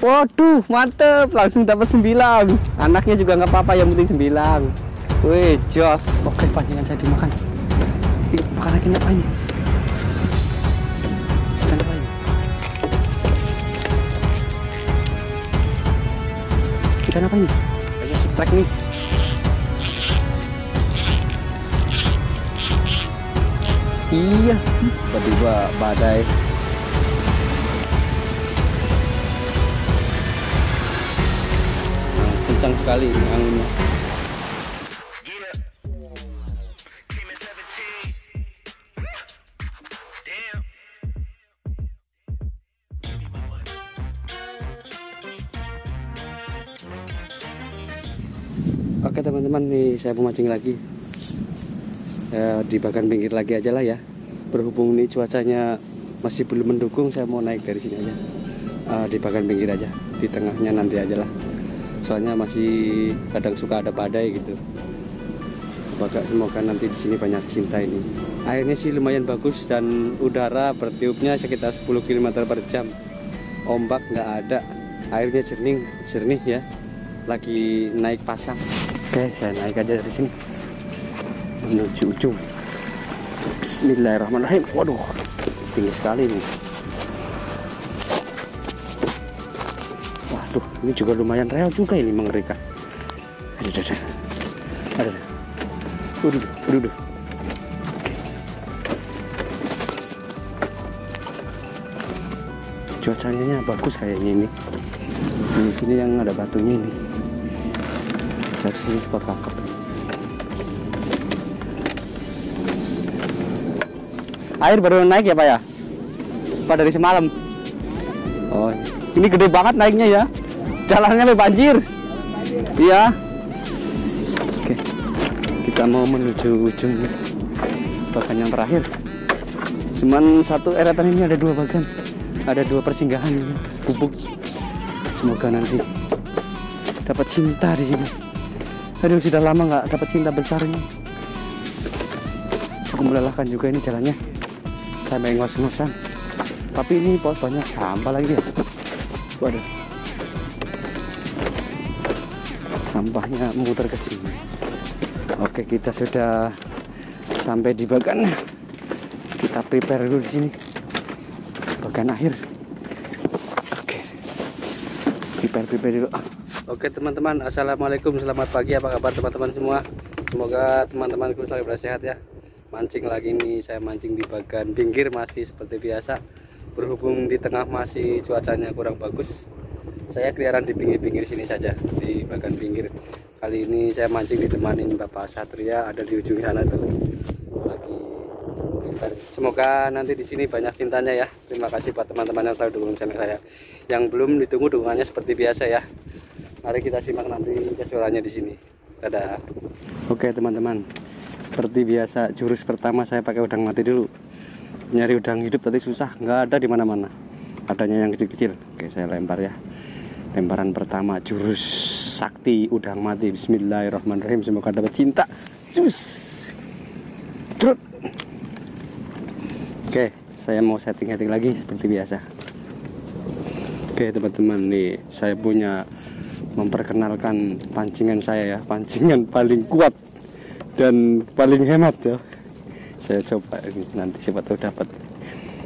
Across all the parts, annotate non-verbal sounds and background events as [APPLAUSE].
Waduh, mantep. Langsung dapat sembilan. Anaknya juga nggak apa-apa, yang penting sembilan. Wih, jos. Oke, pancingan saya dimakan. Ih, makan lagi apa ini? Makan apa ini? Ikan apa ini? Kayaknya strike nih. Iya, tiba-tiba badai. Kencang sekali anginnya. Oke teman-teman nih saya mau mancing lagi. Ya, di bagian pinggir lagi aja lah ya. Berhubung ini cuacanya masih belum mendukung saya mau naik dari sini aja. Eh, di bagian pinggir aja di tengahnya nanti aja lah soalnya masih kadang suka ada badai gitu. Semoga, semoga nanti di sini banyak cinta ini? Airnya sih lumayan bagus dan udara bertiupnya sekitar 10 km per jam. Ombak nggak ada airnya jernih jernih ya. Lagi naik pasang. Oke saya naik aja dari sini. Menuju ujung. Bismillahirrahmanirrahim. Waduh tinggi sekali nih waduh ini juga lumayan real juga ini mengerikan. Aduh aduh aduh. Aduh aduh. Aduh aduh, aduh. cuacanya bagus kayaknya ini. Di sini yang ada batunya ini. Saya sini spot kakap. Air baru naik ya pak ya? Pak dari semalam? Oh ini gede banget naiknya ya jalannya sampai banjir. Iya. Oke. Kita mau menuju ujung bagian yang terakhir. Cuman satu eretan ini ada dua bagian. Ada dua persinggahan ini, gubuk semoga nanti dapat cinta di sini. Aduh sudah lama nggak dapat cinta besar ini. Aku melelahkan juga ini jalannya. Saya main ngos-ngosan. Tapi ini banyak sampah lagi ya. Waduh sampahnya muter ke sini. Oke kita sudah sampai di bagian kita prepare dulu di sini. Bagian akhir. Oke. Prepare prepare dulu. Oke teman-teman assalamualaikum selamat pagi. Apa kabar teman-teman semua? Semoga teman-temanku selalu bersehat ya. Mancing lagi nih saya mancing di bagian pinggir masih seperti biasa. Berhubung di tengah masih cuacanya kurang bagus saya keliaran di pinggir-pinggir sini saja di bagian pinggir. Kali ini saya mancing ditemani Bapak Satria ada di ujung sana tuh. Lagi semoga nanti di sini banyak cintanya ya. Terima kasih buat teman-teman yang selalu dukung channel saya. Yang belum ditunggu dukungannya seperti biasa ya. Mari kita simak nanti kesuaranya di sini. Dadah. Oke teman-teman. Seperti biasa jurus pertama saya pakai udang mati dulu. Nyari udang hidup tadi susah. Nggak ada di mana-mana. Adanya yang kecil-kecil. Oke saya lempar ya lemparan pertama jurus sakti udang mati. Bismillahirrahmanirrahim. Semoga dapat cinta. Jus Trut. oke saya mau setting-setting lagi seperti biasa. Oke teman-teman nih saya punya memperkenalkan pancingan saya ya. Pancingan paling kuat dan paling hemat ya. Saya coba nanti siapa tahu dapat.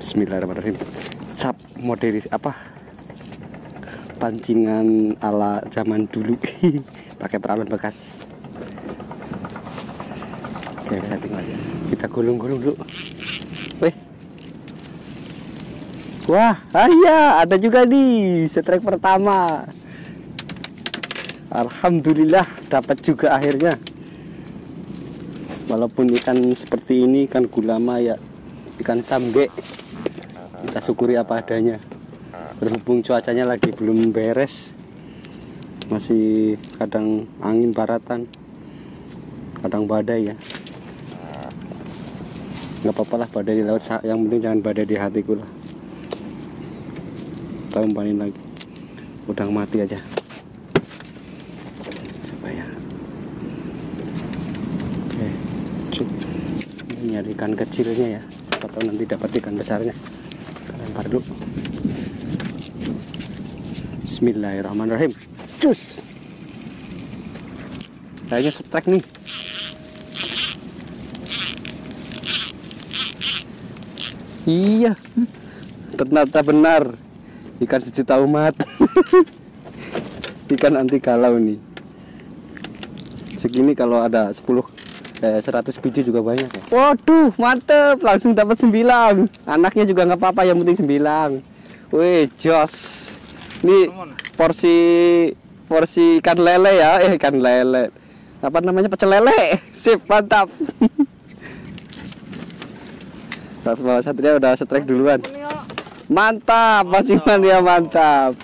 Bismillahirrahmanirrahim. Cap model apa pancingan ala zaman dulu. [LAUGHS] Pakai peralon bekas. Oke lagi kita gulung-gulung dulu. Weh. Wah ah iya ada juga nih strike pertama. Alhamdulillah dapat juga akhirnya. Walaupun ikan seperti ini ikan gulama ya ikan samge. Kita syukuri apa adanya berhubung cuacanya lagi belum beres masih kadang angin baratan kadang badai ya. Nggak apa-apa lah badai di laut. Yang penting jangan badai di hatiku lah. Kita umpanin lagi. Udang mati aja. Supaya oke cuk. Ini nyari ikan kecilnya ya. Atau nanti dapat ikan besarnya. Kita lempar dulu Bismillahirrahmanirrahim. Cus. Kayaknya setrek nih. Iya. Ternyata benar. Ikan sejuta umat. [LAUGHS] Ikan anti galau nih. Segini kalau ada 10 eh, 100 biji juga banyak ya. Waduh, mantep. Langsung dapat 9. Anaknya juga nggak apa-apa, yang penting 9. Wih, jos. Ini porsi porsi ikan lele ya, eh ikan lele. Apa namanya pecel lele? [LAUGHS] Sip, mantap. [LAUGHS] Satu bawah satunya udah setrek duluan. Mantap, pancingan ya mantap.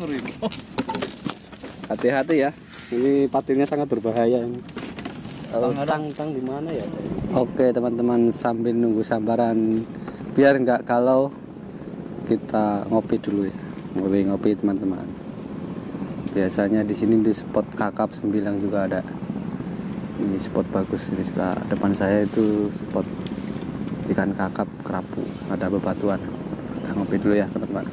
[LAUGHS] Hati-hati ya. Ini patilnya sangat berbahaya ini. Tang tang di mana ya? Oke teman-teman sambil nunggu sambaran biar nggak kalau kita ngopi dulu ya. Ngopi-ngopi teman-teman. Biasanya di sini di spot kakap sembilan juga ada. Ini spot bagus di depan saya itu spot ikan kakap kerapu. Ada bebatuan. Kita ngopi dulu ya teman-teman.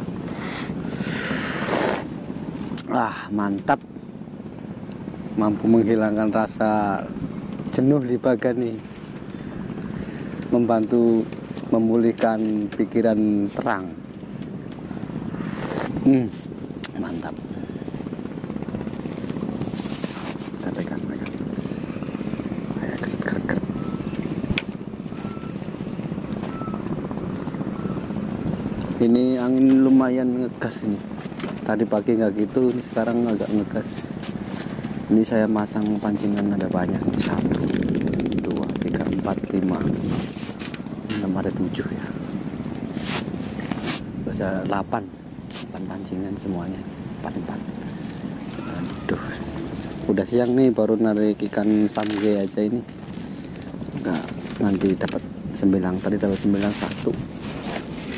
Ah mantap. Mampu menghilangkan rasa jenuh di bagan nih. Membantu memulihkan pikiran terang Hmm, mantap. Kita pegang, pegang. Keret, Ini angin lumayan ngegas ini. Tadi pagi nggak gitu, ini sekarang agak ngegas. Ini saya masang pancingan ada banyak. Satu, dua, tiga, empat, lima, enam ada tujuh ya. Bisa delapan pancingan semuanya. Empat-empat aduh. Udah siang nih baru narik ikan samge aja ini. Enggak nanti dapat sembilang tadi dapat sembilang satu.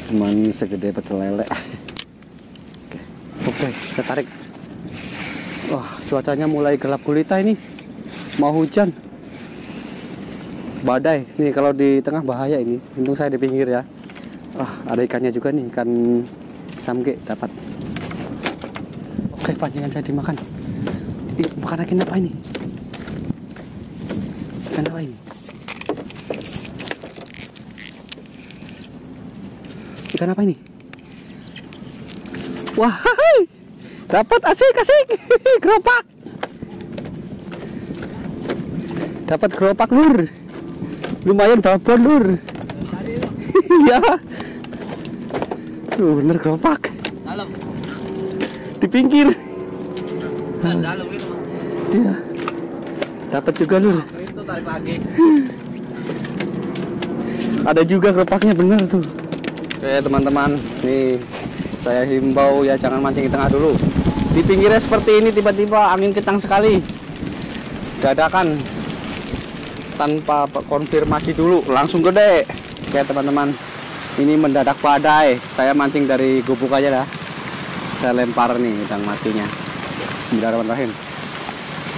Cuman segede pecel lele. [LAUGHS] Oke. Oke kita tarik. Wah cuacanya mulai gelap gulita ini. Mau hujan. Badai. Nih kalau di tengah bahaya ini. Untung saya di pinggir ya. Wah ada ikannya juga nih ikan samge dapat. Oke pancingan saya dimakan. Ih, makan ikan apa ini? Ikan apa ini? Ikan apa ini? Wah dapat asik asik! [LAUGHS] Geropak dapat geropak lur! Lumayan babon lur! [LAUGHS] Ya Tuh bener geropak. Dalam. Di pinggir. Dan dalam mas. Iya. Dapat juga lur. Itu tarik lagi. Ada juga gerobaknya bener tuh. Oke teman-teman, nih saya himbau ya jangan mancing di tengah dulu. Di pinggirnya seperti ini tiba-tiba angin kencang sekali. Dadakan tanpa konfirmasi dulu langsung gede. Oke teman-teman, ini mendadak badai. Saya mancing dari gubuk aja dah. Saya lempar nih udang matinya. Bismillahirrahmanirrahim.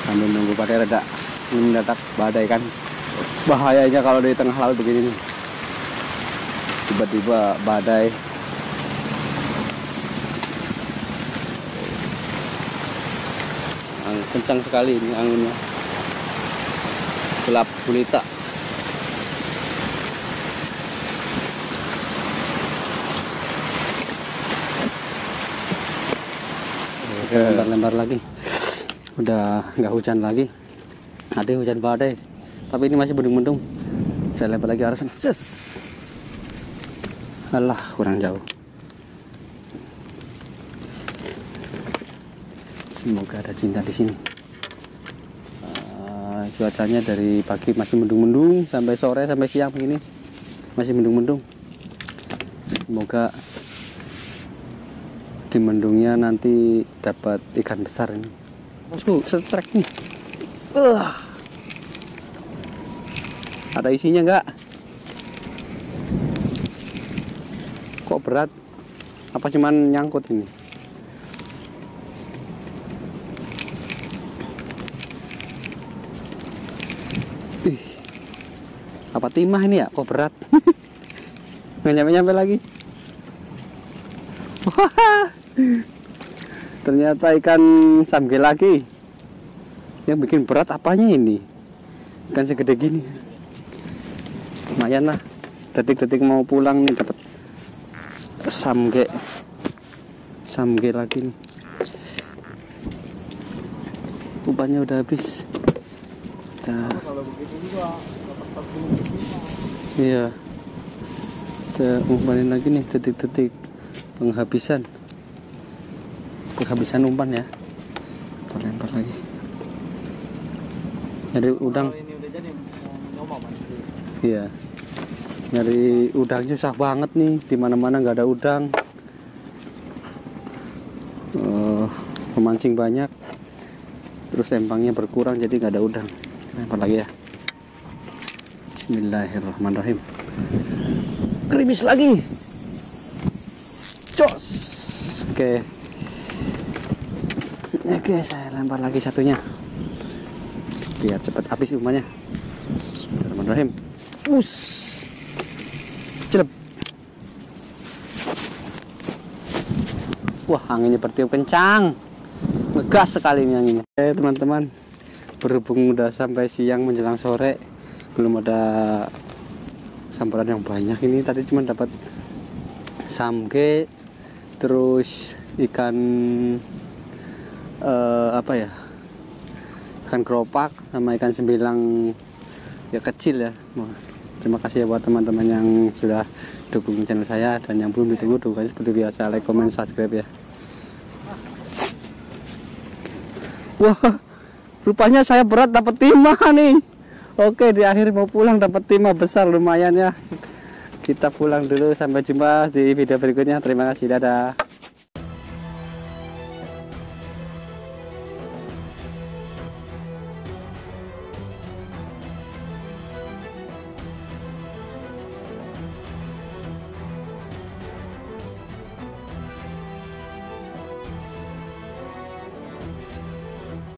Sambil nunggu badai reda. Ini mendadak badai kan. Bahayanya kalau di tengah laut begini nih. Tiba-tiba badai. Kencang sekali ini anginnya. Gelap gulita lempar-lempar lagi. Udah nggak hujan lagi. Ada hujan badai. Tapi ini masih mendung-mendung. Saya lempar lagi arah sana. Ses. alah kurang jauh. Semoga ada cinta di sini. Uh, cuacanya dari pagi masih mendung-mendung sampai sore sampai siang begini. Masih mendung-mendung. Semoga di mendungnya nanti dapat ikan besar ini. Tuh, setrek nih. Uh. Ada isinya enggak? Kok berat? Apa cuman nyangkut ini? Ih. Apa timah ini ya? Kok berat? [LAUGHS] Nggak nyampe-nyampe lagi. Wah, ternyata ikan samge lagi. Yang bikin berat apanya ini? Ikan segede gini. Lumayan lah. Detik-detik mau pulang nih dapat samge. Samge lagi nih. Umpannya udah habis. Dah. Kalau begitu juga dapat 45. Iya. Kita umpanin lagi nih detik-detik penghabisan. Penghabisan umpan ya. Kita lempar lagi. Nyari udang, iya. Nyari udang susah banget nih. Di mana-mana nggak ada udang. Eh, pemancing banyak. Terus empangnya berkurang jadi nggak ada udang. Lempar lagi ya. Bismillahirrahmanirrahim. Gerimis lagi. Cos. Oke. Oke, saya lempar lagi satunya. Biar cepat habis umpannya. Bismillahirrahmanirrahim. Us. Celep. Wah, anginnya bertiup kencang. Ngegas sekali ini anginnya. Eh, teman-teman. Berhubung udah sampai siang menjelang sore, belum ada sambaran yang banyak ini tadi cuma dapat samge terus ikan eh, apa ya ikan keropak sama ikan sembilang ya kecil ya terima kasih ya buat teman-teman yang sudah dukung channel saya dan yang belum ditunggu dukungannya seperti biasa like comment subscribe ya wah rupanya saya berat dapat timah nih Oke di akhir mau pulang dapat timah besar lumayan ya. Kita pulang dulu sampai jumpa di video berikutnya. Terima kasih dadah.